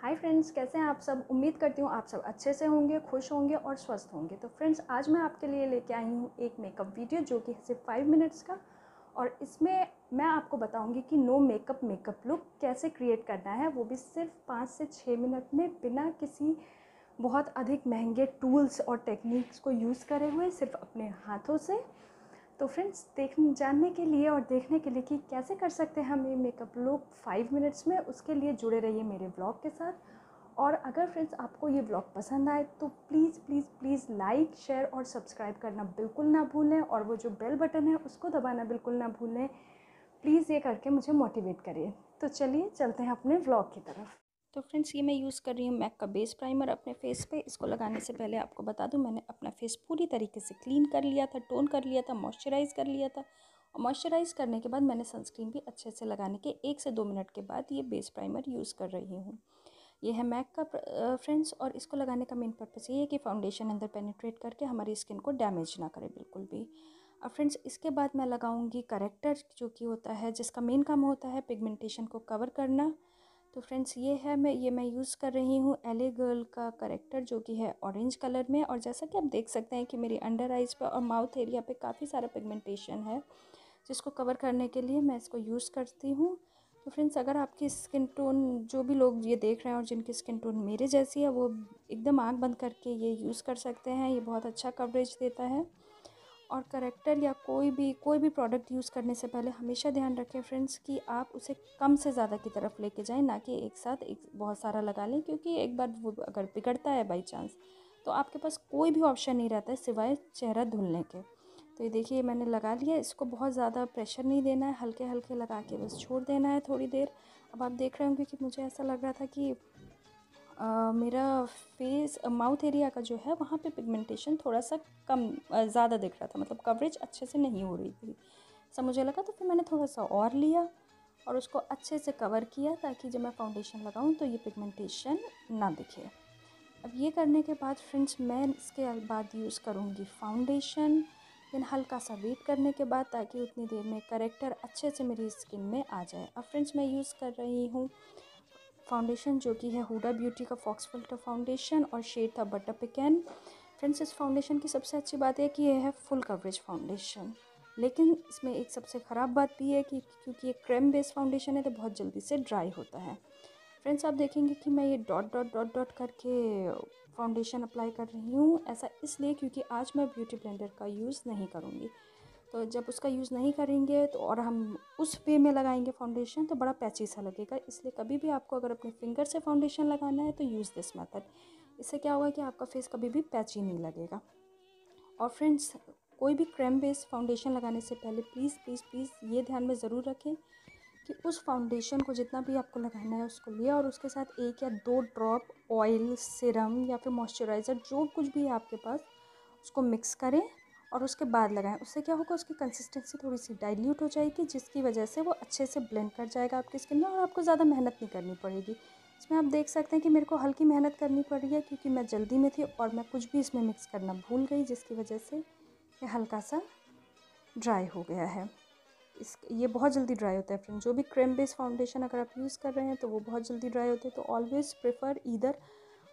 Hi friends कैसे हैं आप सब? उम्मीद करती हूँ आप सब अच्छे से होंगे, खुश होंगे और स्वस्थ होंगे। तो फ्रेंड्स आज मैं आपके लिए लेके आई हूँ एक मेकअप वीडियो जो कि सिर्फ़ फाइव मिनट्स का और इसमें मैं आपको बताऊँगी कि नो मेकअप मेकअप लुक कैसे क्रिएट करना है। वो भी सिर्फ़ पाँच से छः मिनट में बिना किसी बहुत अधिक महँगे टूल्स और टेक्निक्स को यूज़ करे हुए, सिर्फ़ अपने हाथों से। तो फ्रेंड्स देख जानने के लिए और देखने के लिए कि कैसे कर सकते हैं हम ये मेकअप लुक फाइव मिनट्स में, उसके लिए जुड़े रहिए मेरे ब्लॉग के साथ। और अगर फ्रेंड्स आपको ये ब्लॉग पसंद आए तो please please please like share और सब्सक्राइब करना बिल्कुल ना भूलें और वो जो बेल बटन है, उसको दबाना बिल्कुल ना भूलें। प्लीज़ ये करके मुझे मोटिवेट करिए। तो चलिए, चलते हैं अपने ब्लॉग की तरफ़। तो फ्रेंड्स, ये मैं यूज़ कर रही हूँ मैक का बेस प्राइमर अपने फेस पे। इसको लगाने से पहले आपको बता दूँ, मैंने अपना फेस पूरी तरीके से क्लीन कर लिया था टोन कर लिया था मॉइस्चराइज़ कर लिया था। और मॉइस्चराइज़ करने के बाद मैंने सनस्क्रीन भी अच्छे से लगाने के एक से दो मिनट के बाद ये बेस प्राइमर यूज़ कर रही हूँ। ये है मैक का फ्रेंड्स और इसको लगाने का मेन पर्पज़ ये है कि फाउंडेशन अंदर पेनिट्रेट करके हमारी स्किन को डैमेज ना करे बिल्कुल भी। अब फ्रेंड्स इसके बाद मैं लगाऊँगी करेक्टर जो कि होता है, जिसका मेन काम होता है पिगमेंटेशन को कवर करना। तो फ्रेंड्स, ये है मैं, ये मैं यूज़ कर रही हूँ एले गर्ल का करेक्टर जो कि है ऑरेंज कलर में और जैसा कि आप देख सकते हैं कि मेरी अंडर आइज़ पर और माउथ एरिया पे काफ़ी सारा पिगमेंटेशन है, जिसको कवर करने के लिए मैं इसको यूज़ करती हूँ। तो फ्रेंड्स, अगर आपकी स्किन टोन, जो भी लोग ये देख रहे हैं और जिनकी स्किन टोन मेरे जैसी है, वो एकदम आँख बंद करके ये यूज़ कर सकते हैं, ये बहुत अच्छा कवरेज देता है। और करेक्टर या कोई भी कोई भी प्रोडक्ट यूज़ करने से पहले हमेशा ध्यान रखें फ्रेंड्स कि आप उसे कम से ज़्यादा की तरफ़ लेके जाएँ, ना कि एक साथ एक बहुत सारा लगा लें, क्योंकि एक बार वो अगर बिगड़ता है बाई चांस तो आपके पास कोई भी ऑप्शन नहीं रहता है सिवाय चेहरा धुलने के। तो ये देखिए, मैंने लगा लिया, इसको बहुत ज़्यादा प्रेशर नहीं देना है हल्के हल्के लगा के बस छोड़ देना है थोड़ी देर। अब आप देख रहे होंगे कि मुझे ऐसा लग रहा था कि मेरा फेस माउथ एरिया का जो है, वहाँ पे पिगमेंटेशन थोड़ा सा कम ज़्यादा दिख रहा था। मतलब कवरेज अच्छे से नहीं हो रही थी। सब मुझे लगा तो फिर मैंने थोड़ा सा और लिया और उसको अच्छे से कवर किया ताकि जब मैं फाउंडेशन लगाऊँ तो ये पिगमेंटेशन ना दिखे। अब ये करने के बाद फ्रेंड्स मैं इसके बाद यूज़ करूँगी फाउंडेशन फिर हल्का सा वेट करने के बाद ताकि उतनी देर में करेक्टर अच्छे से मेरी स्किन में आ जाए। अब फ्रेंड्स मैं यूज़ कर रही हूँ। फाउंडेशन जो कि है हुडा ब्यूटी का फॉक्स फ़िल्टर फाउंडेशन और शेड था बटर पिकन फ्रेंड्स इस फाउंडेशन की सबसे अच्छी बात है कि यह है फुल कवरेज फाउंडेशन लेकिन इसमें एक सबसे ख़राब बात भी है कि क्योंकि ये क्रेम बेस्ड फाउंडेशन है तो बहुत जल्दी से ड्राई होता है। फ्रेंड्स आप देखेंगे कि मैं ये डॉट डॉट डॉट डॉट करके फाउंडेशन अप्लाई कर रही हूँ। ऐसा इसलिए क्योंकि आज मैं ब्यूटी ब्लेंडर का यूज़ नहीं करूँगी। तो जब उसका यूज़ नहीं करेंगे तो और हम उस वे में लगाएँगे फाउंडेशन तो बड़ा पैची सा लगेगा। इसलिए कभी भी आपको अगर अपने फिंगर से फाउंडेशन लगाना है तो यूज़ दिस मेथड इससे क्या होगा कि आपका फेस कभी भी पैची नहीं लगेगा। और फ्रेंड्स कोई भी क्रेम बेस्ड फाउंडेशन लगाने से पहले प्लीज़ प्लीज़ प्लीज़ ये ध्यान में ज़रूर रखें कि उस फाउंडेशन को जितना भी आपको लगाना है उसको लिया और उसके साथ एक या दो ड्रॉप ऑयल सिरम या फिर मॉइस्चराइज़र जो कुछ भी है आपके पास, उसको मिक्स करें। और उसके बाद लगाएँ। उससे क्या होगा, उसकी कंसिस्टेंसी थोड़ी सी डाइल्यूट हो जाएगी, जिसकी वजह से वो अच्छे से ब्लेंड कर जाएगा आपकी स्किन में और आपको ज़्यादा मेहनत नहीं करनी पड़ेगी। इसमें आप देख सकते हैं कि मेरे को हल्की मेहनत करनी पड़ रही है क्योंकि मैं जल्दी में थी और मैं कुछ भी इसमें मिक्स करना भूल गई, जिसकी वजह से ये हल्का सा ड्राई हो गया है। इस, ये बहुत जल्दी ड्राई होता है फ्रेंड जो भी क्रेम बेस्ड फाउंडेशन अगर आप यूज़ कर रहे हैं तो वो बहुत जल्दी ड्राई होते हैं। तो always prefer either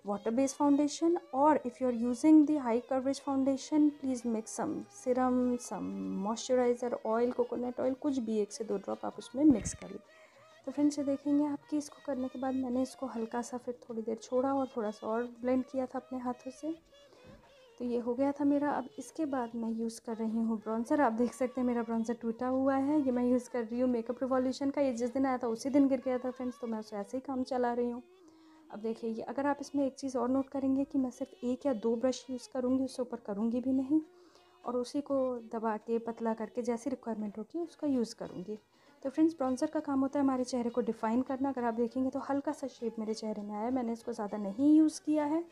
water based foundation or if you're using the high coverage foundation, please mix some serum, some moisturizer, oil, coconut oil, कुछ भी एक से दो ड्रॉप आप उसमें मिक्स कर लें। तो फ्रेंड्स ये देखेंगे आपकी इसको करने के बाद मैंने इसको हल्का सा फिर थोड़ी देर छोड़ा और थोड़ा सा और ब्लेंड किया था अपने हाथों से। तो ये हो गया था मेरा। अब इसके बाद मैं यूज़ कर रही हूँ ब्राउन्सर आप देख सकते हैं मेरा ब्राउन्सर टूटा हुआ है। ये मैं यूज़ कर रही हूँ मेकअप रिवॉल्यूशन का। ये जिस दिन आया था, उसी दिन गिर गया था फ्रेंड्स तो मैं उसे ऐसे ही काम चला रही हूँ। अब देखिए, ये अगर आप इसमें एक चीज़ और नोट करेंगे कि मैं सिर्फ़ एक या दो ब्रश यूज़ करूँगी, उससे ऊपर करूँगी भी नहीं और उसी को दबा के, पतला करके जैसी रिक्वायरमेंट होगी, उसका यूज़ करूँगी। तो फ्रेंड्स ब्राउन्सर का काम होता है हमारे चेहरे को डिफ़ाइन करना। अगर आप देखेंगे तो हल्का सा शेप मेरे चेहरे में आया मैंने इसको ज़्यादा नहीं यूज़ किया है,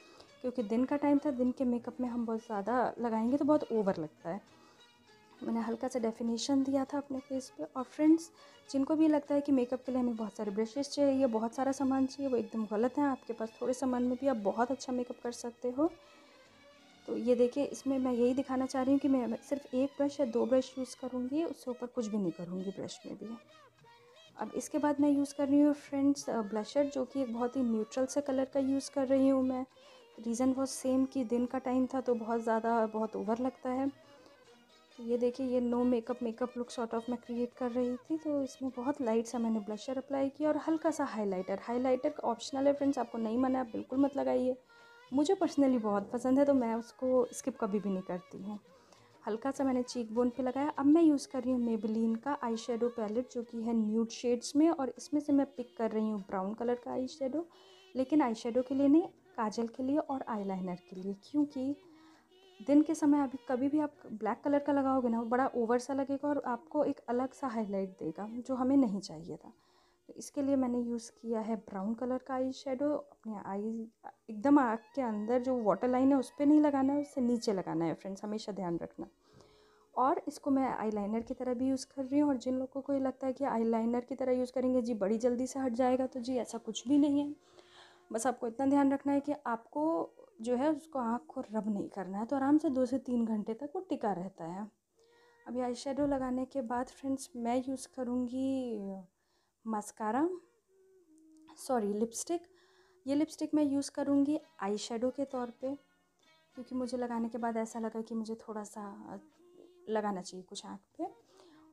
क्योंकि दिन का टाइम था, दिन के मेकअप में हम बहुत ज़्यादा लगाएँगे तो बहुत ओवर लगता है। मैंने हल्का सा डेफिनेशन दिया था अपने फेस पे। और फ्रेंड्स जिनको भी लगता है कि मेकअप के लिए हमें बहुत सारे ब्रशेस चाहिए बहुत सारा सामान चाहिए, वो एकदम गलत है। आपके पास थोड़े सामान में भी आप बहुत अच्छा मेकअप कर सकते हो। तो ये देखिए, इसमें मैं यही दिखाना चाह रही हूँ कि मैं सिर्फ़ एक ब्रश या दो ब्रश यूज़ करूँगी, उससे ऊपर कुछ भी नहीं करूँगी ब्रश में भी। अब इसके बाद मैं यूज़ कर रही हूँ फ्रेंड्स ब्लशर जो कि एक बहुत ही न्यूट्रल से कलर का यूज़ कर रही हूँ मैं। रीज़न वो सेम कि दिन का टाइम था तो बहुत ज़्यादा, बहुत ओवर लगता है। ये देखिए, ये no makeup makeup look short of मैं क्रिएट कर रही थी तो इसमें बहुत लाइट सा मैंने ब्लशर अप्लाई किया और हल्का सा हाइलाइटर हाइलाइटर ऑप्शनल है फ्रेंड्स आपको नहीं मना, बिल्कुल मत लगाइए। मुझे पर्सनली बहुत पसंद है तो मैं उसको स्किप कभी भी नहीं करती हूँ। हल्का सा मैंने चीक बोन पे लगाया। अब मैं यूज़ कर रही हूँ मेबलिन का आई शेडो पैलेट जो कि है न्यूड शेड्स में और इसमें से मैं पिक कर रही हूँ ब्राउन कलर का आई शेडो लेकिन आई शेडो के लिए नहीं, काजल के लिए और आईलाइनर के लिए, क्योंकि दिन के समय अभी कभी भी आप ब्लैक कलर का लगाओगे ना, वो बड़ा ओवर सा लगेगा और आपको एक अलग सा हाईलाइट देगा, जो हमें नहीं चाहिए था। तो इसके लिए मैंने यूज़ किया है ब्राउन कलर का आई शेडो अपने आई एकदम आँख के अंदर जो वाटर लाइन है उस पर नहीं लगाना है, उससे नीचे लगाना है फ्रेंड्स हमेशा ध्यान रखना। और इसको मैं आईलाइनर की तरह भी यूज़ कर रही हूँ और जिन लोगों को ये लगता है कि आईलाइनर की तरह यूज़ करेंगे, जी, बड़ी जल्दी से हट जाएगा। तो जी, ऐसा कुछ भी नहीं है। बस आपको इतना ध्यान रखना है कि आपको जो है उसको आँख को रब नहीं करना है तो आराम से दो से तीन घंटे तक वो टिका रहता है। अभी आई शेडो लगाने के बाद फ्रेंड्स मैं यूज़ करूँगी मस्कारा सॉरी लिपस्टिक ये लिपस्टिक मैं यूज़ करूँगी आई शेडो के तौर पे, क्योंकि मुझे लगाने के बाद ऐसा लगा कि मुझे थोड़ा सा लगाना चाहिए कुछ आँख पे।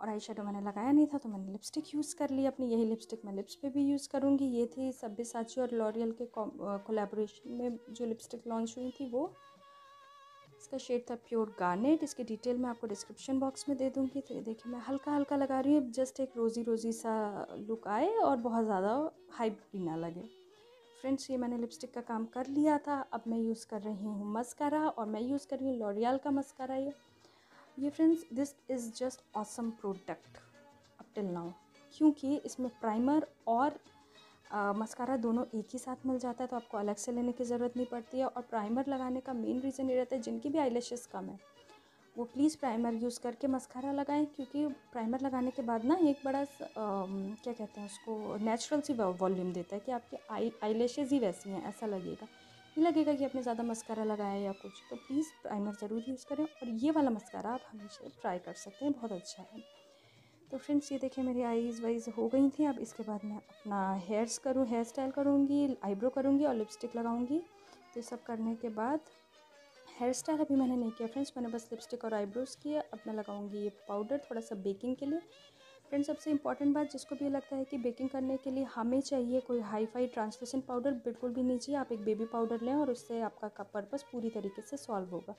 और आई शेडो मैंने लगाया नहीं था तो मैंने लिपस्टिक यूज़ कर ली अपनी। यही लिपस्टिक मैं लिप्स पे भी यूज़ करूँगी। ये थी सब्य साची और लॉरियल के कोलेबोरेशन में जो लिपस्टिक लॉन्च हुई थी वो। इसका शेड था प्योर गार्नेट इसकी डिटेल मैं आपको डिस्क्रिप्शन बॉक्स में दे दूँगी। तो ये देखिए, मैं हल्का हल्का लगा रही हूँ। जस्ट एक रोज़ी रोज़ी सा लुक आए और बहुत ज़्यादा हाइप भी ना लगे। फ्रेंड्स ये मैंने लिपस्टिक का काम कर लिया था। अब मैं यूज़ कर रही हूँ मस्कारा और मैं यूज़ कर रही हूँ लॉरियल का मस्कारा ये। ये friends this is just awesome product up till now क्योंकि इसमें प्राइमर और मस्कारा दोनों एक ही साथ मिल जाता है तो आपको अलग से लेने की ज़रूरत नहीं पड़ती है। और प्राइमर लगाने का मेन रीज़न ये रहता है जिनकी भी आई कम है वो प्लीज़ प्राइमर यूज़ करके मस्कारा लगाएँ। क्योंकि प्राइमर लगाने के बाद ना एक बड़ा आ, क्या कहते हैं उसको नेचुरल सी वॉल्यूम देता है कि आपकी आई आई ही वैसी हैं ऐसा लगेगा। नहीं लगेगा कि आपने ज़्यादा मस्कारा लगाया या कुछ तो प्लीज़ प्राइमर ज़रूर यूज़ करें और ये वाला मस्कारा आप हमेशा ट्राई कर सकते हैं, बहुत अच्छा है। तो फ्रेंड्स ये देखें मेरी आईज़ वाइज हो गई थी, अब इसके बाद मैं अपना हेयर्स करूँ हेयर स्टाइल करूँगी आईब्रो करूँगी और लिपस्टिक लगाऊँगी। तो ये सब करने के बाद हेयर स्टाइल अभी मैंने नहीं किया फ्रेंड्स मैंने बस लिपस्टिक और आईब्रोज़ किया, अब मैं लगाऊँगी ये पाउडर थोड़ा सा बेकिंग के लिए। फ्रेंड सबसे इंपॉर्टेंट बात जिसको भी लगता है कि बेकिंग करने के लिए हमें चाहिए कोई हाई फाई ट्रांसलेशन पाउडर बिल्कुल भी नहीं चाहिए। आप एक बेबी पाउडर लें और उससे आपका पर्पज़ पूरी तरीके से सॉल्व होगा।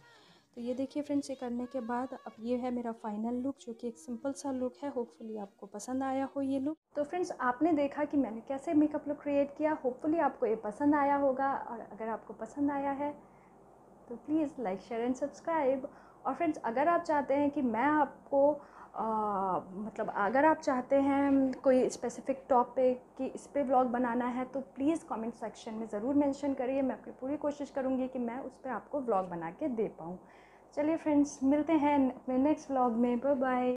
तो ये देखिए फ्रेंड्स ये करने के बाद अब ये है मेरा फाइनल लुक जो कि एक सिंपल सा लुक है। होपफुली आपको पसंद आया हो ये लुक तो फ्रेंड्स आपने देखा कि मैंने कैसे मेकअप लुक क्रिएट किया। होपफुली आपको ये पसंद आया होगा और अगर आपको पसंद आया है तो please like share and subscribe और फ्रेंड्स अगर आप चाहते हैं कि मैं आपको मतलब अगर आप चाहते हैं कोई स्पेसिफ़िक टॉपिक कि इस पर ब्लॉग बनाना है तो प्लीज़ कमेंट सेक्शन में ज़रूर मेंशन करिए। मैं अपनी पूरी कोशिश करूँगी कि मैं उस पर आपको ब्लॉग बना के दे पाऊँ। चलिए फ्रेंड्स मिलते हैं अपने नेक्स्ट ब्लॉग में। Bye bye